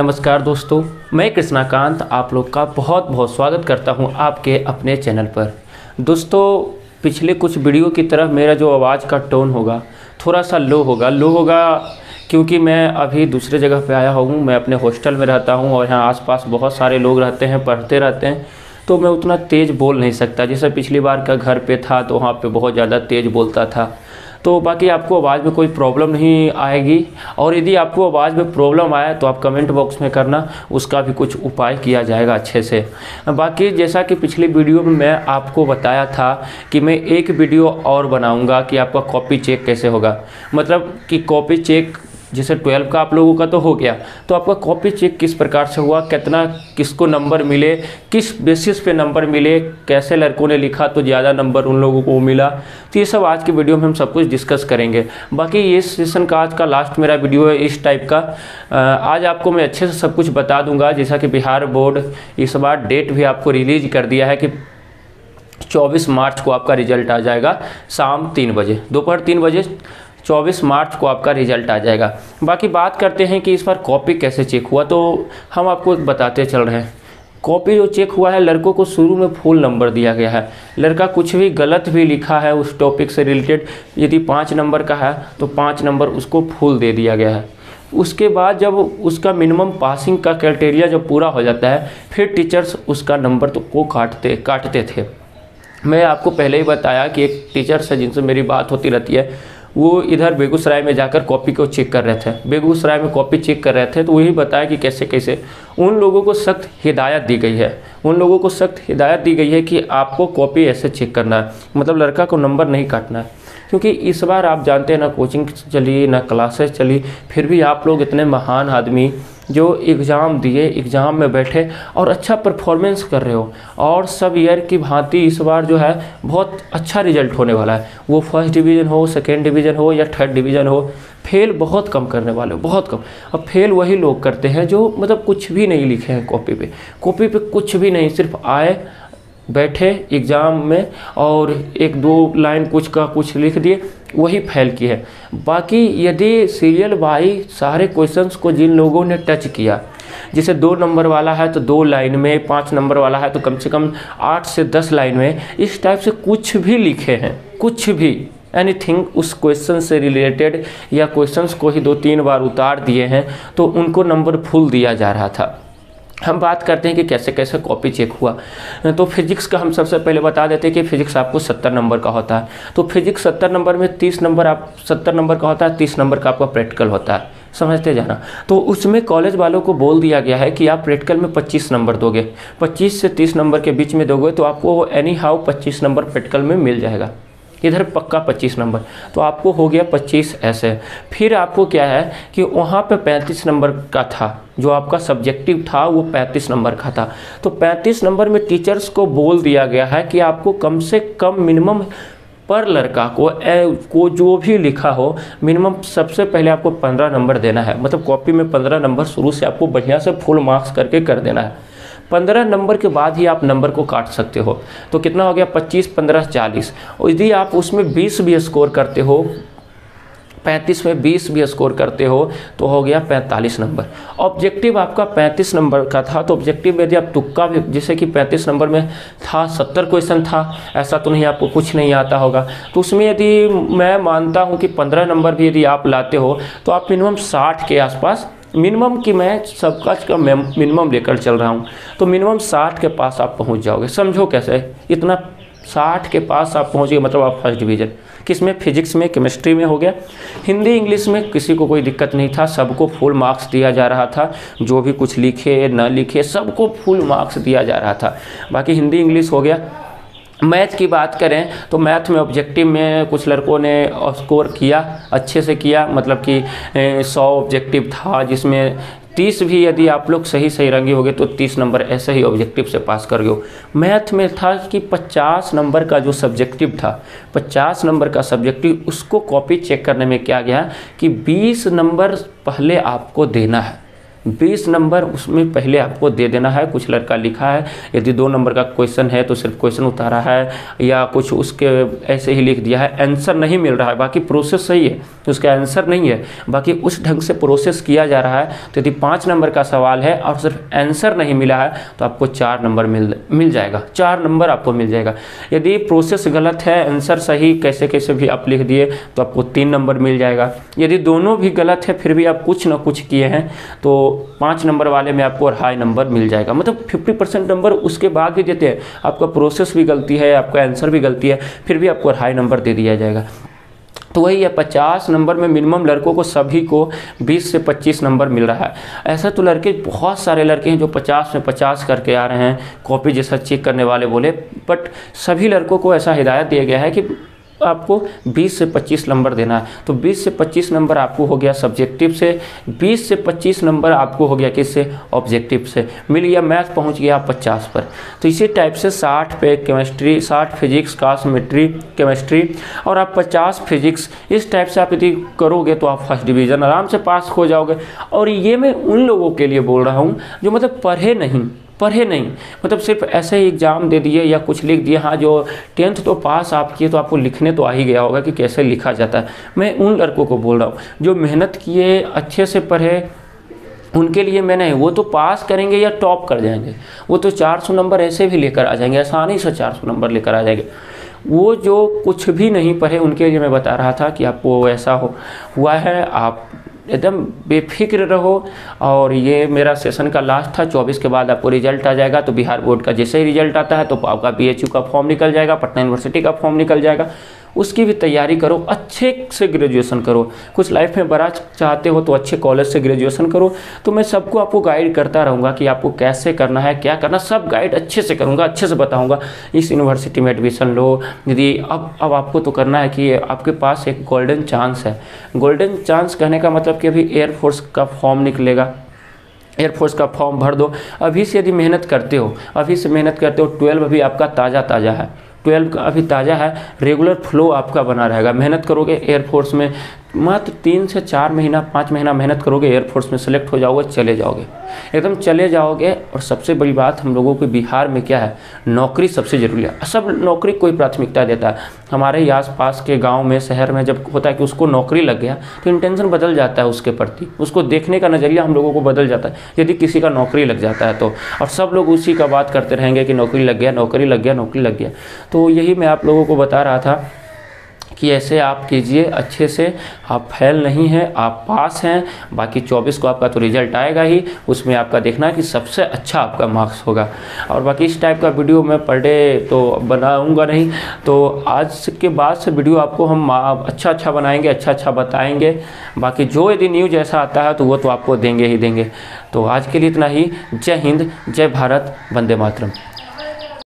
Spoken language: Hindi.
नमस्कार दोस्तों, मैं कृष्णाकांत आप लोग का बहुत बहुत स्वागत करता हूँ आपके अपने चैनल पर। दोस्तों, पिछले कुछ वीडियो की तरह मेरा जो आवाज़ का टोन होगा, थोड़ा सा लो होगा। लो होगा क्योंकि मैं अभी दूसरे जगह पे आया हूँ, मैं अपने हॉस्टल में रहता हूँ और यहाँ आसपास बहुत सारे लोग रहते हैं, पढ़ते रहते हैं तो मैं उतना तेज़ बोल नहीं सकता। जैसे पिछली बार का घर पे था तो वहाँ पे बहुत ज़्यादा तेज़ बोलता था। तो बाकी आपको आवाज़ में कोई प्रॉब्लम नहीं आएगी। और यदि आपको आवाज़ में प्रॉब्लम आए तो आप कमेंट बॉक्स में करना, उसका भी कुछ उपाय किया जाएगा अच्छे से। बाकी जैसा कि पिछली वीडियो में मैं आपको बताया था कि मैं एक वीडियो और बनाऊँगा कि आपका कॉपी चेक कैसे होगा। मतलब कि कॉपी चेक जैसे ट्वेल्व का आप लोगों का तो हो गया। तो आपका कॉपी चेक किस प्रकार से हुआ, कितना, किसको नंबर मिले, किस बेसिस पे नंबर मिले, कैसे लड़कों ने लिखा तो ज़्यादा नंबर उन लोगों को मिला। तो ये सब आज की वीडियो में हम सब कुछ डिस्कस करेंगे। बाकी ये सेशन का आज का लास्ट मेरा वीडियो है इस टाइप का। आज आपको मैं अच्छे से सब कुछ बता दूँगा। जैसा कि बिहार बोर्ड इस बार डेट भी आपको रिलीज़ कर दिया है कि 24 मार्च को आपका रिज़ल्ट आ जाएगा शाम तीन बजे। दोपहर तीन बजे 24 मार्च को आपका रिज़ल्ट आ जाएगा। बाकी बात करते हैं कि इस बार कॉपी कैसे चेक हुआ तो हम आपको एक बताते चल रहे हैं। कॉपी जो चेक हुआ है, लड़कों को शुरू में फुल नंबर दिया गया है। लड़का कुछ भी गलत भी लिखा है उस टॉपिक से रिलेटेड, यदि पाँच नंबर का है तो पाँच नंबर उसको फुल दे दिया गया है। उसके बाद जब उसका मिनिमम पासिंग का क्राइटेरिया जब पूरा हो जाता है, फिर टीचर्स उसका नंबर तो को काटते काटते थे। मैं आपको पहले ही बताया कि एक टीचर से जिनसे मेरी बात होती रहती है वो इधर बेगूसराय में जाकर कॉपी को चेक कर रहे थे। बेगूसराय में कॉपी चेक कर रहे थे तो वही बताया कि कैसे कैसे। उन लोगों को सख्त हिदायत दी गई है। उन लोगों को सख्त हिदायत दी गई है कि आपको कॉपी ऐसे चेक करना है। मतलब लड़का को नंबर नहीं काटना है। क्योंकि इस बार आप जानते हैं, ना कोचिंग चली, ना क्लासेस चली, फिर भी आप लोग इतने महान आदमी जो एग्ज़ाम दिए एग्ज़ाम में बैठे और अच्छा परफॉर्मेंस कर रहे हो। और सब ईयर की भांति इस बार जो है, बहुत अच्छा रिज़ल्ट होने वाला है। वो फ़र्स्ट डिवीज़न हो सेकेंड डिवीज़न हो या थर्ड डिवीज़न हो फेल बहुत कम करने वाले हो, बहुत कम। अब फेल वही लोग करते हैं जो मतलब कुछ भी नहीं लिखे हैं कॉपी पे। कॉपी पे कुछ भी नहीं, सिर्फ़ आए बैठे एग्ज़ाम में और एक दो लाइन कुछ का कुछ लिख दिए, वही फेल की है बाकी यदि सीरियल बाई सारे क्वेश्चंस को जिन लोगों ने टच किया, जैसे दो नंबर वाला है तो दो लाइन में, पाँच नंबर वाला है तो कम से कम आठ से दस लाइन में, इस टाइप से कुछ भी लिखे हैं, कुछ भी एनीथिंग उस क्वेश्चन से रिलेटेड या क्वेश्चंस को ही दो तीन बार उतार दिए हैं तो उनको नंबर फुल दिया जा रहा था। हम बात करते हैं कि कैसे कैसे कॉपी चेक हुआ। तो फिजिक्स का हम सबसे पहले बता देते हैं कि फिजिक्स आपको सत्तर नंबर का होता है। तो फिजिक्स सत्तर नंबर में तीस नंबर आप, सत्तर नंबर का होता है, तीस नंबर का आपका प्रैक्टिकल होता है। समझते जाना। तो उसमें कॉलेज वालों को बोल दिया गया है कि आप प्रैक्टिकल में 25 नंबर दोगे। 25 से 30 नंबर के बीच में दोगे तो आपको एनी हाउ पच्चीस नंबर प्रैक्टिकल में मिल जाएगा। इधर पक्का 25 नंबर। तो आपको हो गया 25 ऐसे। फिर आपको क्या है कि वहाँ पे 35 नंबर का था जो आपका सब्जेक्टिव था वो 35 नंबर का था। तो 35 नंबर में टीचर्स को बोल दिया गया है कि आपको कम से कम मिनिमम पर लड़का को ए, को जो भी लिखा हो मिनिमम सबसे पहले आपको पंद्रह नंबर देना है। मतलब कॉपी में पंद्रह नंबर शुरू से आपको बढ़िया से फुल मार्क्स करके कर देना है। पंद्रह नंबर के बाद ही आप नंबर को काट सकते हो। तो कितना हो गया? पच्चीस, पंद्रह, चालीस। यदि आप उसमें बीस भी स्कोर करते हो, पैंतीस में बीस भी स्कोर करते हो तो हो गया पैंतालीस नंबर। ऑब्जेक्टिव आपका पैंतीस नंबर का था तो ऑब्जेक्टिव में यदि आप तुक्का भी, जैसे कि पैंतीस नंबर में था, सत्तर क्वेश्चन था, ऐसा तो नहीं आपको कुछ नहीं आता होगा। तो उसमें यदि मैं मानता हूँ कि पंद्रह नंबर भी यदि आप लाते हो तो आप मिनिमम साठ के आसपास मिनिमम की मैं सबका का मिनिमम लेकर चल रहा हूँ। तो मिनिमम साठ के पास आप पहुँच जाओगे। समझो कैसे? इतना साठ के पास आप पहुँच गए मतलब आप फ़र्स्ट डिवीज़न किसमें फिजिक्स में केमिस्ट्री में हो गया। हिंदी इंग्लिश में किसी को कोई दिक्कत नहीं था। सबको फुल मार्क्स दिया जा रहा था। जो भी कुछ लिखे, न लिखे, सबको फुल मार्क्स दिया जा रहा था। बाकी हिंदी इंग्लिश हो गया। मैथ की बात करें तो मैथ में ऑब्जेक्टिव में कुछ लड़कों ने स्कोर किया, अच्छे से किया मतलब कि सौ ऑब्जेक्टिव था, जिसमें तीस भी यदि आप लोग सही सही रंगे होगे तो तीस नंबर ऐसे ही ऑब्जेक्टिव से पास कर गए मैथ में था कि पचास नंबर का जो सब्जेक्टिव था, पचास नंबर का सब्जेक्टिव उसको कॉपी चेक करने में क्या गया कि बीस नंबर पहले आपको देना है। बीस नंबर उसमें पहले आपको दे देना है। कुछ लड़का लिखा है, यदि दो नंबर का क्वेश्चन है तो सिर्फ़ क्वेश्चन उतारा है, या कुछ उसके ऐसे ही लिख दिया है आंसर नहीं मिल रहा है। बाकी प्रोसेस सही है, उसका आंसर नहीं है। बाकी उस ढंग से प्रोसेस किया जा रहा है तो यदि पाँच नंबर का सवाल है और सिर्फ़ आंसर नहीं मिला है तो आपको चार नंबर मिल मिल जाएगा। चार नंबर आपको मिल जाएगा। यदि प्रोसेस गलत है आंसर सही, कैसे कैसे भी आप लिख दिए तो आपको तीन नंबर मिल जाएगा। यदि दोनों भी गलत है, फिर भी आप कुछ ना कुछ किए हैं तो पाँच नंबर वाले में आपको हाई नंबर मिल जाएगा। मतलब फिफ्टी परसेंट नंबर उसके बाद भी देते हैं। आपका प्रोसेस भी गलती है, आपका आंसर भी गलती है, फिर भी आपको हाई नंबर दे दिया जाएगा। तो वही है, पचास नंबर में मिनिमम लड़कों को सभी को बीस से पच्चीस नंबर मिल रहा है। ऐसा तो लड़के, बहुत सारे लड़के हैं जो पचास में पचास करके आ रहे हैं। कॉपी जैसा चेक करने वाले बोले बट सभी लड़कों को ऐसा हिदायत दिया गया है कि आपको 20 से 25 नंबर देना है। तो 20 से 25 नंबर आपको हो गया सब्जेक्टिव से 20 से 25 नंबर आपको हो गया किससे? ऑब्जेक्टिव से। मिल गया मैथ, पहुँच गया 50 पर। तो इसी टाइप से 60 पे केमिस्ट्री 60 फिजिक्स, कास्मेट्री, केमिस्ट्री और आप 50 फिजिक्स, इस टाइप से आप यदि करोगे तो आप फ़र्स्ट डिवीज़न आराम से पास हो जाओगे। और ये मैं उन लोगों के लिए बोल रहा हूँ जो मतलब पढ़े नहीं। पढ़े नहीं। मतलब सिर्फ़ ऐसे ही एग्ज़ाम दे दिए या कुछ लिख दिए। हाँ जो टेंथ तो पास आप किए तो आपको लिखने तो आ ही गया होगा कि कैसे लिखा जाता है। मैं उन लड़कों को बोल रहा हूँ, जो मेहनत किए, अच्छे से पढ़े, उनके लिए मैं नहीं वो तो पास करेंगे या टॉप कर जाएँगे। वो तो 400 नंबर ऐसे भी लेकर आ जाएँगे, आसानी से 400 नंबर लेकर आ जाएँगे। वो जो कुछ भी नहीं पढ़े, उनके लिए मैं बता रहा था कि आपको ऐसा हो, हुआ है, आप एकदम बेफिक्र रहो और ये मेरा सेशन का लास्ट था, चौबीस के बाद आपको रिज़ल्ट आ जाएगा तो बिहार बोर्ड का जैसे ही रिज़ल्ट आता है तो आपका बी का फॉर्म निकल जाएगा, पटना यूनिवर्सिटी का फॉर्म निकल जाएगा। उसकी भी तैयारी करो, अच्छे से ग्रेजुएशन करो। कुछ लाइफ में बड़ा चाहते हो तो अच्छे कॉलेज से ग्रेजुएशन करो। तो मैं सबको आपको गाइड करता रहूँगा कि आपको कैसे करना है, क्या करना सब गाइड अच्छे से करूँगा, अच्छे से बताऊँगा। इस यूनिवर्सिटी में एडमिशन लो। यदि अब अब आपको तो करना है कि आपके पास एक गोल्डन चांस है। गोल्डन चांस कहने का मतलब कि अभी एयरफोर्स का फॉर्म निकलेगा। एयरफोर्स का फॉर्म भर दो। अभी से यदि मेहनत करते हो, अभी से मेहनत करते हो ट्वेल्व अभी आपका ताज़ा ताज़ा है। ट्वेल्व का अभी ताज़ा है। रेगुलर फ्लो आपका बना रहेगा। मेहनत करोगे एयरफोर्स में मात्र तीन से चार महीना, पाँच महीना मेहनत करोगे एयरफोर्स में सेलेक्ट हो जाओगे, चले जाओगे। एकदम चले जाओगे, और सबसे बड़ी बात हम लोगों के बिहार में क्या है, नौकरी सबसे ज़रूरी है। सब नौकरी कोई प्राथमिकता देता है। हमारे ही आस पास के गाँव में, शहर में जब होता है कि उसको नौकरी लग गया तो इंटेंशन बदल जाता है उसके प्रति। उसको देखने का नज़रिया हम लोगों को बदल जाता है, यदि किसी का नौकरी लग जाता है तो। और सब लोग उसी का बात करते रहेंगे कि नौकरी लग गया, नौकरी लग गया, नौकरी लग गया। तो यही मैं आप लोगों को बता रहा था कि ऐसे आप कीजिए, अच्छे से आप फेल नहीं हैं, आप पास हैं, बाकी 24 को आपका तो रिज़ल्ट आएगा ही, उसमें आपका देखना है कि सबसे अच्छा आपका मार्क्स होगा। और बाकी इस टाइप का वीडियो मैं पर डे तो बनाऊँगा नहीं तो आज के बाद से वीडियो आपको हम अच्छा अच्छा बनाएँगे अच्छा अच्छा बताएँगे। बाकी जो यदि न्यूज़ ऐसा आता है तो वो तो आपको देंगे ही देंगे। तो आज के लिए इतना ही। जय हिंद, जय भारत, वंदे मातरम।